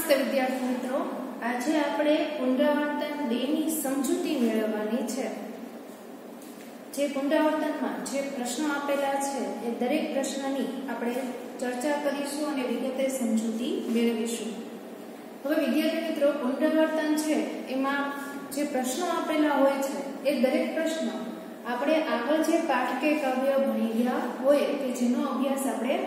નમસ્તે વિદ્યાર્થી મિત્રો આજે આપણે પુનરાવર્તન બે ની સમજૂતી મેળવવાની છે. જે પુનરાવર્તનમાં જે પ્રશ્નો આપેલા છે એ દરેક પ્રશ્નની આપણે ચર્ચા કરીશું અને વિગતે સમજૂતી મેળવીશું. હવે વિદ્યાર્થી મિત્રો પુનરાવર્તન છે એમાં જે પ્રશ્નો આપેલા હોય છે એ દરેક પ્રશ્ન આપણે આગળ જે પાઠ કે કાવ્ય ભણી ગયા હોય કે જેનો અભ્યાસ આપણે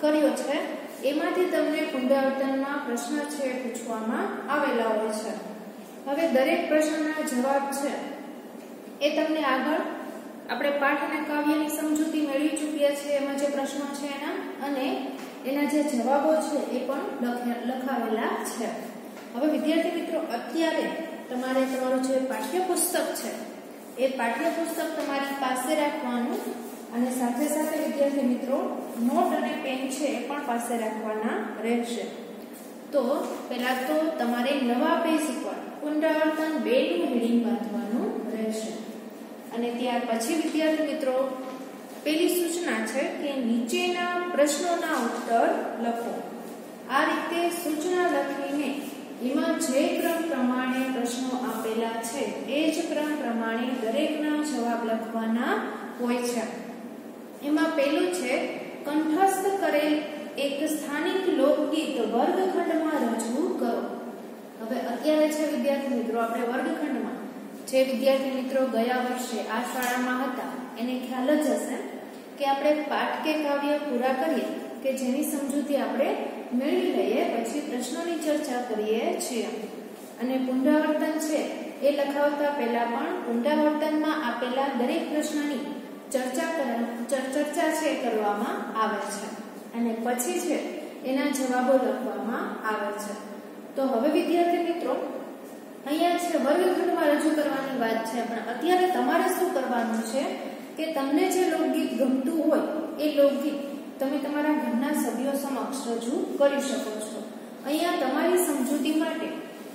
કર્યો છે એમાંથી તમને પુનરાવર્તનમાં પ્રશ્ન છે પૂછવામાં આવેલા હોય છે. હવે દરેક પ્રશ્નના જવાબ છે. એ તમને આગળ આપણે પાઠ અને કાવ્યની સમજૂતી મેળવી ચૂક્યા છે, એમાં જે પ્રશ્નો છે એના અને એના જે જવાબો છે એ પણ લખાવેલા છે. હવે વિદ્યાર્થી મિત્રો, અત્યારે તમારે તમારું જે પાઠ્યપુસ્તક છે, એ પાઠ્યપુસ્તક તમારી પાસે રાખવાનું અને સાથે સાથે વિદ્યાર્થી મિત્રો નોટ અને પેન છે એ પણ પાસે રાખવાના રહેશે. તો પહેલા તો તમારે નવા પેજ ઉપર પુનરાવર્તન બે નું હેડિંગ બાંધવાનું રહેશે. અને ત્યાર પછી વિદ્યાર્થી મિત્રો, પેલી સૂચના છે કે નીચેના પ્રશ્નોના ઉત્તર લખો. આ રીતે સૂચના લખીને એમાં જે ક્રમ પ્રમાણે પ્રશ્નો આપેલા છે, એ જ ક્રમ પ્રમાણે દરેકના જવાબ લખવાના હોય છે. એમાં પેલું છે, કંઠસ્થ કરેલ એક સ્થાનિક લોકગીત વર્ગખંડમાં રજૂ કરો. હવે અત્યારે છે વિદ્યાર્થી મિત્રો, આપણે વર્ગખંડમાં. જે વિદ્યાર્થી મિત્રો ગયા વર્ષે આ શાળામાં હતા, એને ખ્યાલ જ હશે કે આપણે પાઠ કે કાવ્ય પૂરા કરીએ કે જેની સમજૂતી આપણે મેળવી લઈએ, પછી પ્રશ્નોની ચર્ચા કરીએ છીએ. અને પુનરાવર્તન છે, એ લખાવતા પહેલા પણ પુનરાવર્તનમાં આપેલા દરેક પ્રશ્નની ચર્ચા ચર્ચા છે કરવામાં આવે છે. અને પછી છે એના જવાબો લખવામાં આવે છે. તો હવે વિદ્યાર્થી મિત્રો, અહીંયા છે વર્ગખંડમાં રજૂ કરવાની વાત છે, પણ અત્યારે તમારે શું કરવાનું છે કે તમને જે લોકગીત ગમતું હોય, એ લોકગીત તમે તમારા ઘરના સભ્યો સમક્ષ રજૂ કરી શકો છો. અહીંયા તમારી સમજૂતી માટે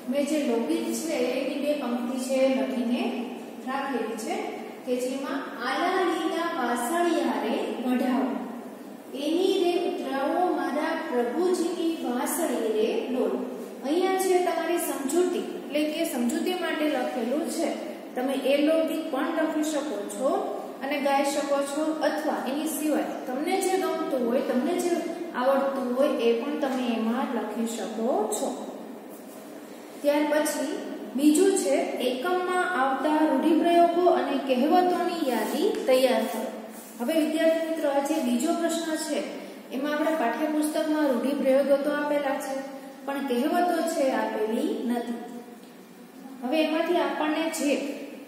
મેં જે લોકગીત છે, એની બે પંક્તિ છે, લખીને રાખેલી છે. કે જેમાં આલા લીલા વાસળિયારે વઢાવો એની રે ઉતરાવો મારા પ્રભુજીની વાસળી રે ડોલ અહીંયા છે તમારી સમજૂતી, એટલે કે સમજૂતી માટે લખેલું છે, તમે એ લોકગીત પણ લખી શકો છો અને ગાઈ શકો છો અથવા એની સિવાય તમને જે ગમતું હોય, તમને જે આવડતું હોય એ પણ તમે એમાં લખી શકો છો. ત્યાર પછી બીજું છે, એકમમાં આવતા રૂઢિપ્રયોગો અને કહેવતોની યાદી તૈયાર કરો. હવે વિદ્યાર્થી મિત્રો, આ જે બીજો પ્રશ્ન છે, એમાં આપણે પાઠ્યપુસ્તકમાં રૂઢિપ્રયોગો તો આપેલા છે, પણ કહેવતો છે આપેલી નથી. હવે એમાંથી આપણને જે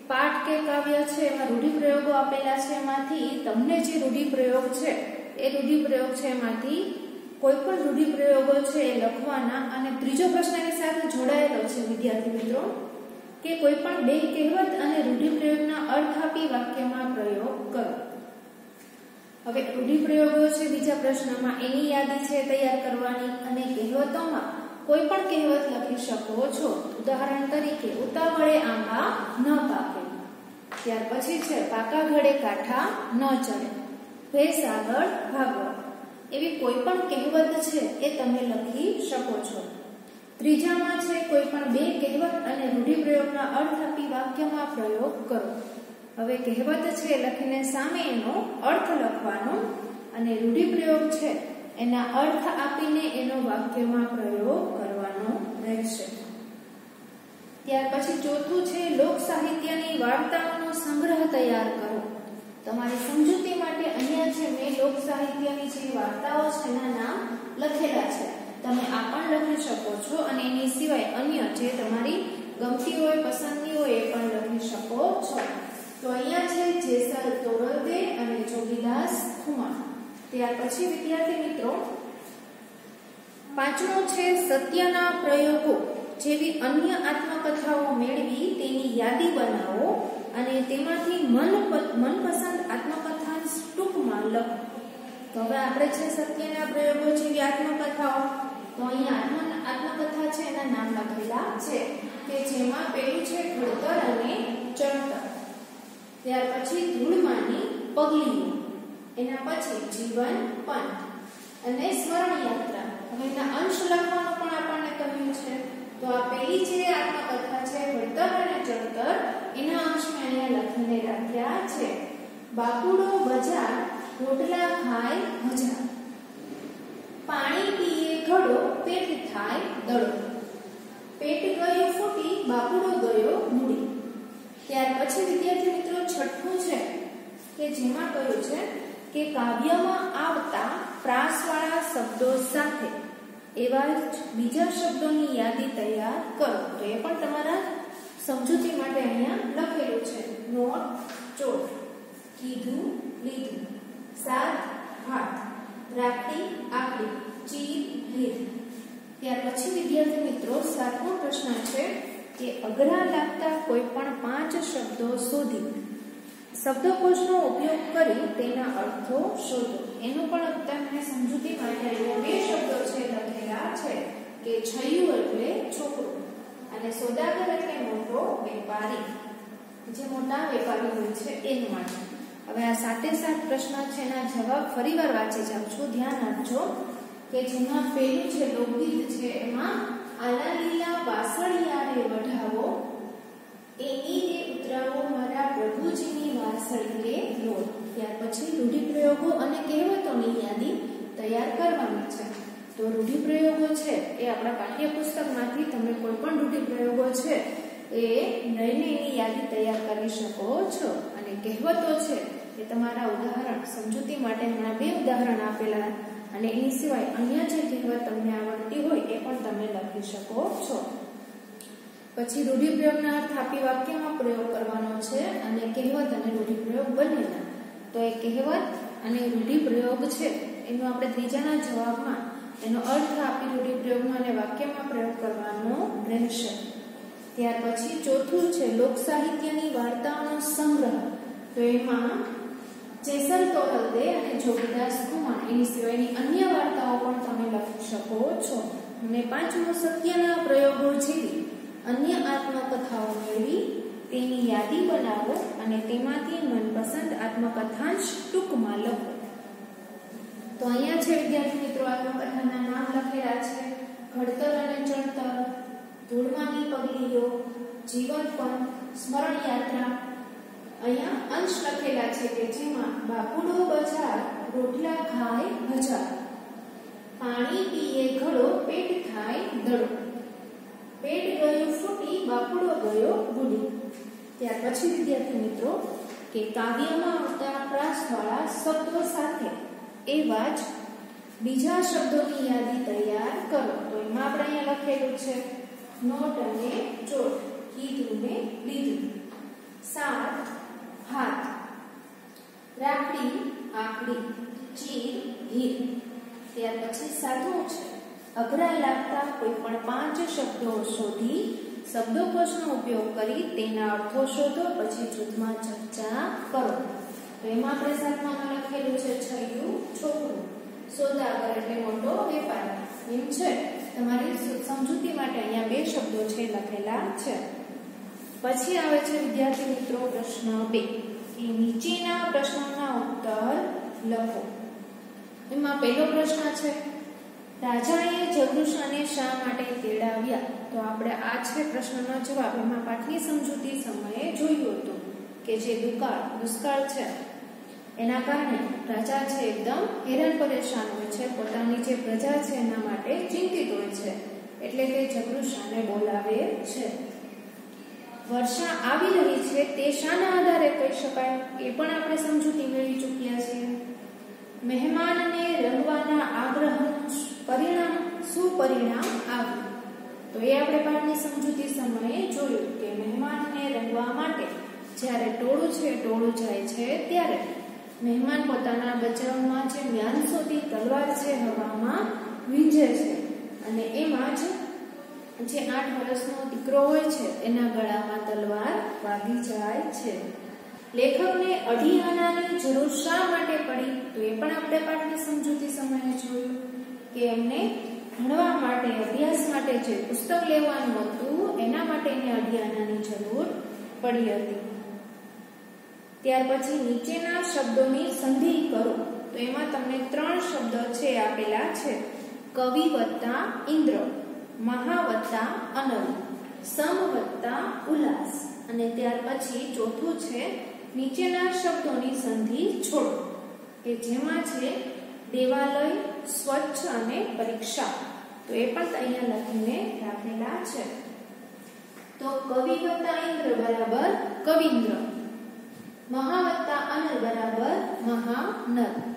પાઠ કે કાવ્ય છે, એમાં રૂઢિપ્રયોગો આપેલા છે એમાંથી, તમને જે રૂઢિપ્રયોગ છે, એ રૂઢિપ્રયોગ છે એમાંથી કોઈ પણ રૂઢિપ્રયોગો છે એ લખવાના અને ત્રીજો પ્રશ્ન એની સાથે જોડાયેલો છે, વિદ્યાર્થી મિત્રો, કે કોઈ પણ બે કહેવત અને રૂઢિપ્રયોગના અર્થ આપી વાક્યમાં પ્રયોગ કરો. હવે રૂઢિપ્રયોગો છે, બીજા પ્રશ્નમાં એની યાદી છે તૈયાર કરવાની અને કહેવતોમાં કોઈ પણ કહેવત લખી શકો છો. ઉદાહરણ તરીકે, ઉતાવળે આંબા ન પાકે. ત્યાર પછી છે, પાકા ઘડે કાંઠા ન ચડે. ભેસ આગળ ભાગવા. એવી કોઈ પણ કહેવત છે એ તમે લખી શકો છો. ત્રીજામાં છે, કોઈ પણ બે કહેવત અને રૂઢિપ્રયોગના અર્થ આપી વાક્યમાં પ્રયોગ કરો. હવે કહેવત છે લખીને સામે એનો અર્થ લખવાનો અને રૂઢિપ્રયોગ છે એના અર્થ આપીને એનો વાક્યમાં પ્રયોગ કરવાનો રહેશે. ત્યાર પછી ચોથું છે લોક સાહિત્યની વાર્તાઓનો સંગ્રહ તૈયાર કરો. તમારી સમજૂતી માટે અહીંયા છે મેં લોક સાહિત્યની જે વાર્તાઓ છે એના નામ લખેલા છે. તમે આ પણ લખી શકો છો અને એની સિવાય અન્ય જે તમારી ગમતી હોય પસંદની હોય એ પણ લખી શકો છો. તો અહીંયા છે જેસલ તોરલદે અને જોગીદાસ ખુમા ત્યાર પછી વિદ્યાર્થી મિત્રો, પાંચમો છે સત્યના પ્રયોગો. જેવી અન્ય આત્મકથાઓ મેળવી તેની યાદી બનાવો અને તેમાંથી મન મનપસંદ આત્મકથા ટૂંકમાં લખો. તો હવે આપણે છે સત્યના પ્રયોગો જેવી આત્મકથાઓ તો અહીંયા આત્મકથા છે, એના નામ લખેલા છે, કે જેમાં પેલું છે ઘડતર અને ચણતર. ત્યાર પછી ધૂળમાની પગલીઓ. એના પછી જીવન પંથ અને સ્મરણ યાત્રા હવે એના અંશ લખવાનું પણ આપણને કહ્યું છે. તો આ પેલી જે આત્મકથા છે વળતર અને ચડતર એના અંશ મેં અહીંયા લખીને રાખ્યા છે. બાકુડો બજાર રોટલા ખાય હજાર પાણી પીએ ઘડો, પેટ થાય દડો. પેટ ગયો ફૂટી, બાપુડો ગયો મૂડી. ત્યાર પછી વિદ્યાર્થી મિત્રો છઠ્ઠું છે કે જેમાં કહ્યું છે કે કાવ્યમાં આવતા પ્રાસવાળા શબ્દો સાથે એવા જ બીજા શબ્દોની યાદી તૈયાર કરો. તો એ પણ તમારા સમજૂતી માટે અહીંયા લખેલું છે. નોટ, ચોટ. કીધું, લીધું. સાત હાથ રાખડી, આકડી, ચીર હીર ત્યાર પછી, વિદ્યાર્થી મિત્રો, સાતમો પ્રશ્ન છે કે અઘરા લાગતા કોઈ પણ પાંચ શબ્દો શોધી. શબ્દકોશનો ઉપયોગ કરી તેના અર્થો શોધો. એનું પણ તમને સમજૂતી માટે એવો બે શબ્દો છે લખેલા છે, કે છયું એટલે છોકરો અને સોદાગર એટલે મોટો વેપારી. જે મોટા વેપારી હોય છે, એનું માટે હવે આ સાતે સાત પ્રશ્ન છે એના જવાબ ફરીવાર વાંચી જાઉં છું. ધ્યાન આપજો કે જેમાં પહેલું છે લોકગીત છે એમાં આલા લીલા વાસળિયા વઢાવો. એની રે ઉતરાવો મારા પ્રભુજીની વાસળી રે લોટ. ત્યાર પછી રૂઢિપ્રયોગો અને કહેવતોની યાદી તૈયાર કરવાની છે. તો રૂઢિપ્રયોગો છે એ આપણા પાઠ્યપુસ્તકમાંથી તમે કોઈ પણ રૂઢિપ્રયોગો છે એ લઈને એની યાદી તૈયાર કરી શકો છો. અને કહેવતો છે એ તમારા ઉદાહરણ સમજૂતી માટે હમણાં બે ઉદાહરણ આપેલા અને એની સિવાય અન્ય જે કહેવત તમને આવડતી હોય એ પણ તમે લખી શકો છો. પછી રૂઢિપ્રયોગના અર્થ આપી વાક્યમાં પ્રયોગ કરવાનો છે અને કહેવત અને રૂઢિપ્રયોગ બંનેના. તો એ કહેવત અને રૂઢિપ્રયોગ છે. એનો આપણે ત્રીજાના જવાબમાં એનો અર્થ આપી રૂઢિપ્રયોગમાં અને વાક્યમાં પ્રયોગ કરવાનો રહેશે. ત્યાર પછી ચોથું છે લોક સાહિત્યની વાર્તાઓનો સંગ્રહ. તો એમાં જેસલ તોરલ દે અને જોગીદાસ કુમાર એની સિવાયની અન્ય વાર્તાઓ પણ તમે લખી શકો છો. અને પાંચમું સત્યના પ્રયોગો જેવી અન્ય આત્મકથાઓ મેળવી, તેની યાદી બનાવો અને તેમાંથી મનપસંદ આત્મકથાંશ ટૂંકમાં લખો. તો અહીંયા છે, વિદ્યાર્થી મિત્રો આત્મકથાના નામ લખેલા છે. ઘડતર અને ચણતર ધૂળમાની પગલીઓ, જીવન પણ, સ્મરણ યાત્રા અહીંયા અંશ લખેલા છે કે જેમાં બાપુડો બજાર, રોટલા ખાય હજાર પાણી પીએ ઘડો, પેટ થાય દડો. પેટ ગયું ફૂટી, બાપુડો ગયો ગુડી. ત્યાર પછી, વિદ્યાર્થી મિત્રો, કે કાવ્યમાં આવતા પ્રાસવાળા શબ્દો સાથે એવા જ બીજા શબ્દોની યાદી તૈયાર કરો. તો એમાં આપણે અહીંયા લખેલું છે, નોટ અને ચોટ, કીધું ને લીધું. સાત હાથ. રાખડી, આકડી, ચીર હીર ત્યાર પછી સાધુ છે. અઘરા લાગતા કોઈ પણ પાંચ શબ્દો શોધી, શબ્દકોશનો ઉપયોગ કરી તેના અર્થો શોધો, પછી જૂથમાં ચર્ચા કરો. તો એમાં આપણે સાતમામાં લખેલું છે, છૈયું, છોકરું. સોદાગર એટલે મોટો વેપારી. એમ છે. તમારી સમજૂતી માટે અહીંયા બે શબ્દો છે લખેલા છે. પછી આવે છે વિદ્યાર્થી મિત્રો પ્રશ્ન બે. કે નીચેના પ્રશ્નોના ઉત્તર લખો. એમાં પહેલો પ્રશ્ન છે, રાજાએ જગૃષાને શા માટે તેડાવ્યા? તો આપણે આ છે પ્રશ્નનો જવાબ. એમાં પાઠની સમજૂતી સમયે જોયું હતું કે જે દુકાળ, દુષ્કાળ છે, એના કારણે રાજા છે એકદમ હેરાન પરેશાન હોય છે. પોતાની જે પ્રજા છે એના માટે ચિંતિત હોય છે. એટલે કે જગૃષાને બોલાવે છે. વર્ષા આવી રહી છે, તે શાના આધારે કહી શકાય. એ પણ આપણે સમજૂતી મેળવી ચૂક્યા છીએ. મહેમાનને રમવાના આગ્રહનું પરિણામ શું પરિણામ આવ્યું. તો એ આપણે પાઠની સમજૂતી સમયે જોયું કે મહેમાનને રમવા માટે જ્યારે ટોળું છે, ટોળું જાય છે, ત્યારે મહેમાન પોતાના બચાવમાં જે જ્ઞાન સુધી તલવાર છે, હવામાં વીંજે છે. અને એમાં જ જે આઠ વર્ષનો દીકરો હોય છે, એના ગળામાં તલવાર વાગી જાય છે. લેખકને અઢી આનાની જરૂર શા માટે પડી? તો એ પણ આપણે પાઠની સમજૂતી સમયે જોયું કે એમને ભણવા માટે, અભ્યાસ માટે જે પુસ્તક લેવાનું હતું, એના માટે એને અઢી આનાની જરૂર પડી હતી. ત્યાર પછી નીચેના શબ્દોની સંધિ કરો. તો એમાં તમને ત્રણ શબ્દો છે આપેલા છે. કવિ વત્તા ઇન્દ્ર. મહા વત્તા અનલ સમ ઉલ્લાસ. અને ત્યાર પછી ચોથું છે, નીચેના શબ્દોની સંધિ છોડો, કે જેમાં છે, દેવાલય, સ્વચ્છ અને પરીક્ષા. તો એ પણ અહીંયા લખીને રાખેલા છે. તો કવિ વત્તા ઇન્દ્ર બરાબર કવિન્દ્ર. મહા વત્તા અનલ બરાબર મહાનર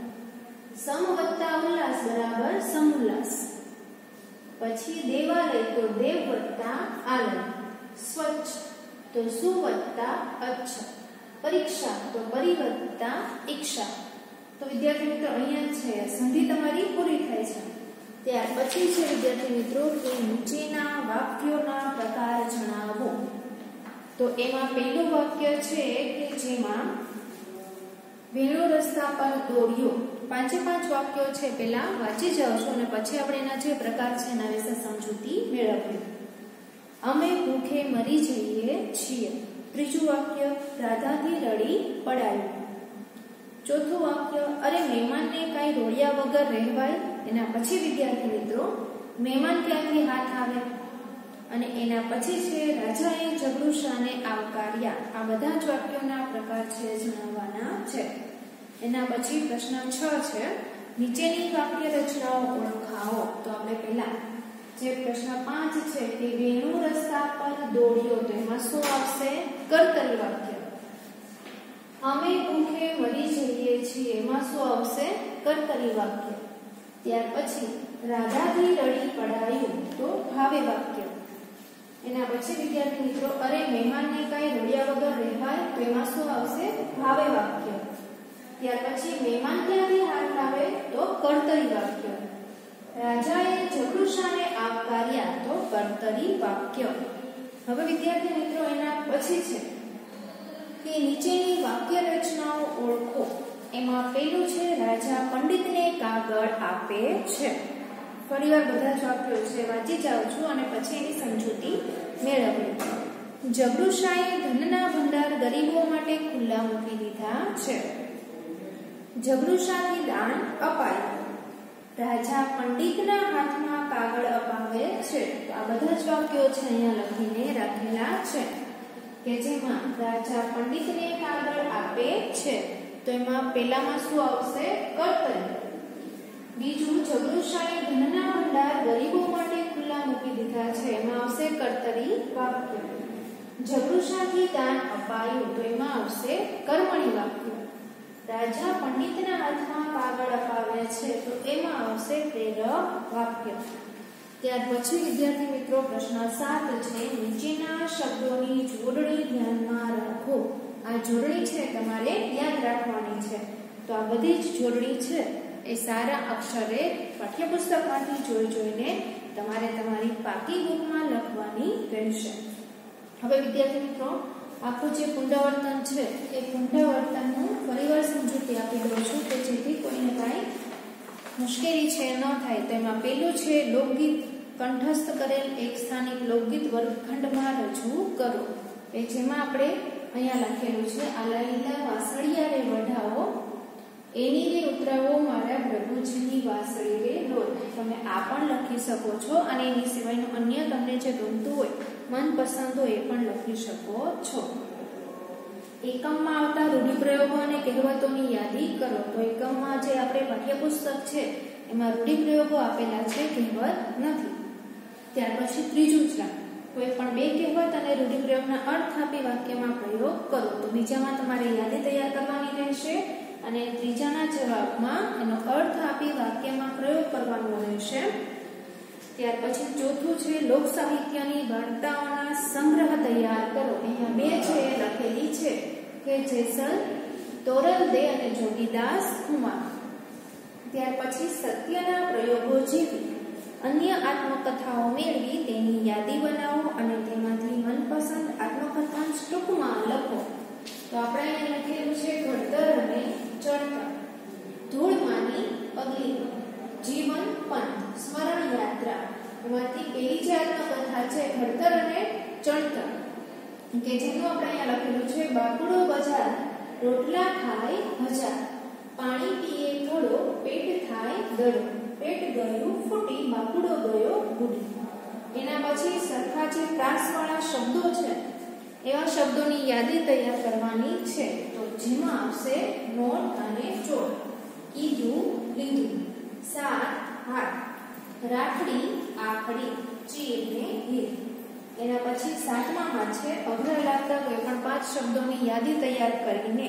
સમ વત્તા ઉલ્લાસ બરાબર સમુલ્લાસ. પછી દેવાલય તો દેવ વત્તા આલય, સ્વચ્છ તો સુ વત્તા અચ્છ, પરીક્ષા તો પરી વત્તા ઈક્ષા. તો વિદ્યાર્થી મિત્રો, અહીંયા છે. સંધિ તમારી પૂરી થાય છે. ત્યાર પછી છે વિદ્યાર્થી મિત્રો, કે નીચેના વાક્યોના પ્રકાર જણાવો. તો એમાં પહેલું વાક્ય છે કે જેમાં, વેણુ રસ્તા પર દોડ્યો પાંચે પાંચ વાક્યો છે પેલા, વાંચી જાવશો અને પછી આપણે એના જે પ્રકાર છે એના વિશે સમજૂતી મેળવીએ. અમે ભૂખે મરી જઈએ છીએ. ત્રીજું વાક્ય, રાધાથી રડી પડાયું. ચોથું વાક્ય, અરે મહેમાનને કાંઈ રોડિયા વગર રહેવાય? એના પછી વિદ્યાર્થી મિત્રો, મહેમાન ક્યાંથી હાથ આવે? અને એના પછી છે, રાજાએ જગૃષાને આવકાર્યા. આ બધા જ વાક્યોના પ્રકાર છે, જણાવવાના છે. એના પછી પ્રશ્ન છ છે, નીચેની વાક્ય રચનાઓ ઓળખાવો. તો આપણે પહેલા જે પ્રશ્ન પાંચ છે કે વેણુ રસ્તા પર દોડ્યો તો એમાં શું આવશે? કર્તરી વાક્ય. અમે ભૂખે મરી જઈએ છીએ, એમાં શું આવશે? કર્તરી વાક્ય. ત્યાર પછી રાધાથી રડી પડાયું તો ભાવે વાક્ય. એના પછી વિદ્યાર્થી મિત્રો, અરે મહેમાનને કઈ રડ્યા વગર રહેવાય તો એમાં શું આવશે? ભાવે વાક્ય. ત્યાર પછી મહેમાન ક્યાંથી હાથ આવે તો કર્તરી વાક્ય. રાજાએ જગૃષાને આવકાર્યા તો કર્તરી વાક્ય. હવે વિદ્યાર્થી મિત્રો, એના પછી છે. કે નીચેની વાક્ય રચનાઓ ઓળખો. એમાં પહેલું છે, રાજા પંડિતને કાગળ આપે છે. ફરીવાર બધા જ વાક્યો છે, વાંચી જાઉં છું અને પછી એની સમજૂતી મેળવીએ જગૃષાએ ધનના ભંડાર ગરીબો માટે ખુલ્લા મૂકી દીધા છે. જગૃષાથી દાન અપાય રાજા પંડિતના હાથમાં કાગળ અપાવે છે. આ બધા જ વાક્યો છે અહીંયા લખીને રાખેલા છે કે જેમાં રાજા પંડિતને કાગળ આપે છે. તો એમાં પહેલામાં શું આવશે? કર્તવ્ય. બીજું જગરુશાહી ધનના ભંડાર ગરીબો માટે ખુલ્લા મૂકી દીધા છે. એમાં આવશે કર્તરી વાક્ય. જગૃષાથી દાન અપાયું. તો એમાં આવશે કર્મણી વાક્ય. રાજા પંડિતના હાથમાં કાગળ અપાવે છે, તો એમાં આવશે પ્રેરક વાક્ય. ત્યાર પછી, વિદ્યાર્થી મિત્રો, પ્રશ્ન સાત છે, નીચેના શબ્દોની જોડણી ધ્યાનમાં રાખો. આ જોડણી છે તમારે યાદ રાખવાની છે. તો આ બધી જ જોડણી છે, એ સારા અક્ષરે પાઠ્યપુસ્તકમાંથી જોઈ જોઈને તમારે તમારી પાકી બુકમાં લખવાની રહેશે. હવે વિદ્યાર્થી મિત્રો આખું જે પુનરાવર્તન છે, એ પુનરાવર્તનનું ફરીવાર સમજૂતી આપી દઉં છું કે જેથી કોઈને કાંઈ મુશ્કેલી છે, ન થાય. તો એમાં પેલું છે, લોકગીત કંઠસ્થ કરેલ એક સ્થાનિક લોકગીત વર્ગખંડમાં રજૂ કરો. એ જેમાં આપણે અહીંયા લખેલું છે આલાઈલા વાસળિયા રે વઢાવો એની રે ઉતરાવો મારા પ્રભુજીની વાસળી રે રોજ તમે આ પણ લખી શકો છો અને એની સિવાયનું અન્ય તમને જે ગમતું હોય મનપસંદ હોય એ પણ લખી શકો છો. એકમમાં આવતા રૂઢિપ્રયોગો અને કહેવતોની યાદી કરો. તો એકમમાં જે આપણે પાઠ્યપુસ્તક છે, એમાં રૂઢિપ્રયોગો આપેલા છે, કહેવત નથી. ત્યાર પછી ત્રીજું છે કોઈ પણ બે કહેવત અને રૂઢિપ્રયોગના અર્થ આપી વાક્યમાં પ્રયોગ કરો. તો બીજામાં તમારે યાદી તૈયાર કરવાની રહેશે અને ત્રીજાના જવાબમાં એનો અર્થ આપી વાક્યમાં પ્રયોગ કરવાનો રહેશે. ત્યાર પછી ચોથું છે, લોક સાહિત્યની વાર્તાઓના સંગ્રહ તૈયાર કરો. અહીંયા બે છે લખેલી છે કે જેસલ, તોરલ દે અને જોગીદાસ કુમાર. ત્યાર પછી સત્યના પ્રયોગો જેવી. અન્ય આત્મકથાઓ મેળવી, તેની યાદી બનાવો અને તેમાંથી મનપસંદ આત્મકથાંશ ટૂંકમાં લખો. તો આપણે અહીંયા લખેલું છે, ઘડતર અને ચડતર ધૂળમાની પગલી જીવન પંથ સ્મરણ યાત્રા એમાંથી પેલી જે આત્મકથા છે ઘડતર અને ચણતર, કે જેનું આપણે અહીંયા લખેલું છે, બાકુડો બજાર, રોટલા ખાય હજાર, પાણી પીએ થોડો, પેટ થાય દડો, પેટ ગયું ફૂટી, બાકુડો ગયો ગુડી. એના પછી સરખા જે પ્રાસવાળા શબ્દો છે, એવા શબ્દોની યાદી તૈયાર કરવાની છે. તો જેમાં આવશે નોટ અને ચોટ કીધું, લીધું. સાત આઠ રાખડી, આખડી, ચીર ને હીર. એના પછી સાતમામાં છે અગ્ર લાગતા કોઈ પણ પાંચ શબ્દોની યાદી તૈયાર કરીને.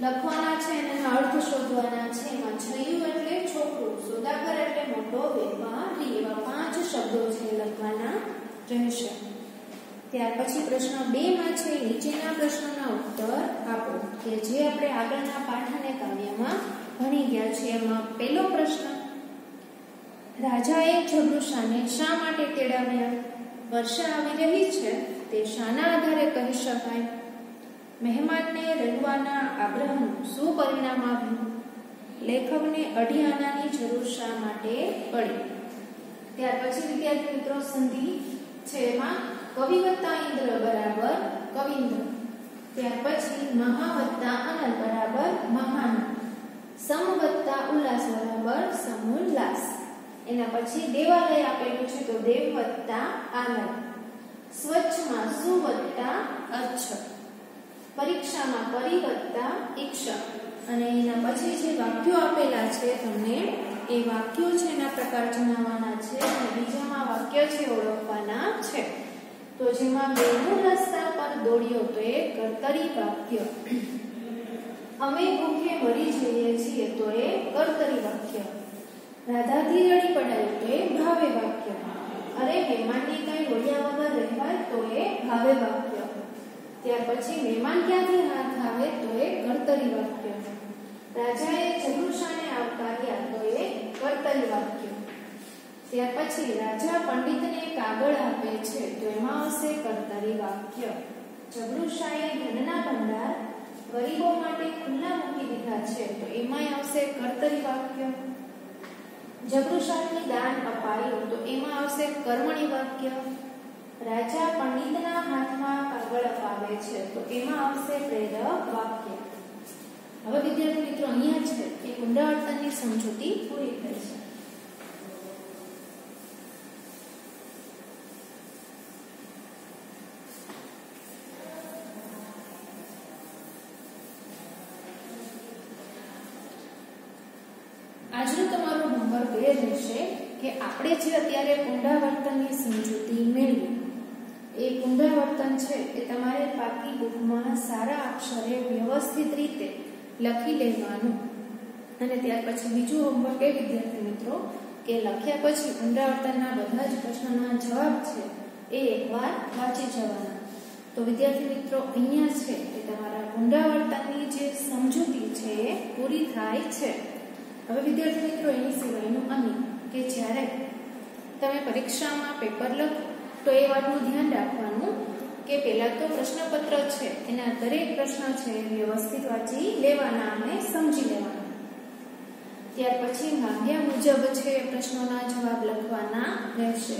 લખવાના છે અને અર્થ શોધવાના છે. એમાં છયું એટલે છોકરું, સોદાગર એટલે મોટો, વેપારી એવા પાંચ શબ્દો છે લખવાના રહેશે. ત્યાર પછી પ્રશ્ન બે માં છે, નીચેના પ્રશ્નોના ઉત્તર આપો કે જે આપણે આગળના પાઠ અને કાવ્યમાં ભણી ગયા છે એમાં પહેલો પ્રશ્ન, રાજાએ ઝઘડુશાને શા માટે તેડાવ્યા વર્ષા આવી રહી છે, તે શાના આધારે કહી શકાય. મહેમાનને રહેવાના આગ્રહનું શું પરિણામ આવ્યું? લેખકને અઢી આનાની જરૂર શા માટે પડી? ત્યાર પછી વિદ્યાર્થી મિત્રો, સંધિ છે એમાં કવિ વત્તા ઇન્દ્ર બરાબર કવિન્દ્ર. ત્યાર પછી મહા વત્તા અનલ બરાબર મહાન સમ વત્તા ઉલ્લાસ બરાબર સમુલ્લાસ એના પછી દેવાલય આપેલું છે તો દેવ વત્તા આનંદ. સ્વચ્છમાં સુ વત્તા અક્ષર પરીક્ષામાં પરી વત્તા અને એના પછી જે વાક્યો આપેલા છે તમને, એ વાક્યો છે એના પ્રકાર જણાવવાના છે અને બીજામાં વાક્ય છે ઓળખવાના છે. તો જેમાં બેનું રસ્તા પર દોડ્યો તો એ કર્તરી વાક્ય. અમે ભૂખે મરી જઈએ છીએ, તો એ કર્તરી વાક્ય. રાધાથી રડી પડાયું, તો એ ભાવે વાક્ય. અરે મહેમાનની કઈ વગર રહેવાય, તો એ ભાવે વાક્ય. ત્યાર પછી મહેમાન ક્યાંથી હાથ આવે, તો એ કર્તરી વાક્ય. રાજાએ જગુશાને આવકાર્યા, તો એ કર્તરી વાક્ય. ત્યાર પછી રાજા પંડિતને કાગળ આપે છે, તો એમાં આવશે કર્તરી વાક્ય. જગરુશાએ ધનના ભંડાર ગરીબો માટે ખુલ્લા મૂકી દીધા છે, તો એમાં આવશે કર્તરી વાક્ય. જગરુશાને દાન અપાયું, તો એમાં આવશે કર્મણી વાક્ય. રાજા પંડિતના હાથમાં કાગળ અપાવે છે, તો એમાં આવશે પ્રેરક વાક્ય. હવે વિદ્યાર્થી મિત્રો, અહીંયા છે કે પુનરાવર્તનની સમજૂતી પૂરી થઈ છે આજનો તમારો હોમવર્ક એ રહેશે કે આપણે જે અત્યારે પુનરાવર્તનની સમજૂતી મેળવી, એ પુનરાવર્તન છે એ તમારે પાકી બુકમાં સારા અક્ષરે વ્યવસ્થિત રીતે લખી લેવાનું અને ત્યાર પછી બીજું હોમવર્ક એ વિદ્યાર્થી મિત્રો, કે લખ્યા પછી પુનરાવર્તનના બધા જ પ્રશ્નોના જવાબ છે એ એકવાર વાંચી જવાના. તો વિદ્યાર્થી મિત્રો, અહીંયા છે એ તમારા પુનરાવર્તનની જે સમજૂતી છે એ પૂરી થાય છે. હવે વિદ્યાર્થી મિત્રો, એની સિવાયનું અન્ય કે જ્યારે તમે પરીક્ષામાં પેપર લખો, તો એ વાતનું ધ્યાન રાખવાનું કે પહેલાં તો પ્રશ્નપત્ર છે, એના દરેક પ્રશ્ન છે વ્યવસ્થિત વાંચી લેવાના અને સમજી લેવાના. ત્યાર પછી માંગ્યા મુજબ છે પ્રશ્નોના જવાબ લખવાના રહેશે.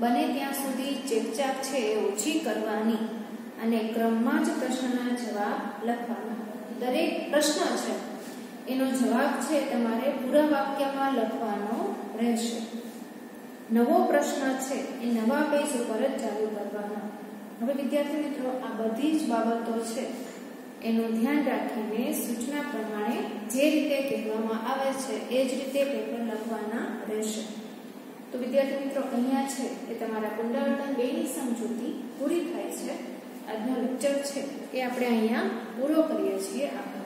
બને ત્યાં સુધી ચેકચાક છે એ ઓછી કરવાની અને ક્રમમાં જ પ્રશ્નના જવાબ લખવાના. દરેક પ્રશ્ન છે, એનો જવાબ છે તમારે પૂરા વાક્યમાં લખવાનો રહેશે નવો પ્રશ્ન છે એ નવા પેજ ઉપર જ ચાલુ કરવાનો. હવે વિદ્યાર્થી મિત્રો, આ બધી જ બાબતો છે, એનું ધ્યાન રાખીને સૂચના પ્રમાણે જે રીતે કહેવામાં આવે છે, એ જ રીતે પેપર લખવાના રહેશે. તો વિદ્યાર્થી મિત્રો, અહીંયા છે એ તમારા પુનરાવર્તન બેની સમજૂતી પૂરી થાય છે. આજનો લેક્ચર છે એ આપણે અહીંયા પૂરો કરીએ છીએ. આભાર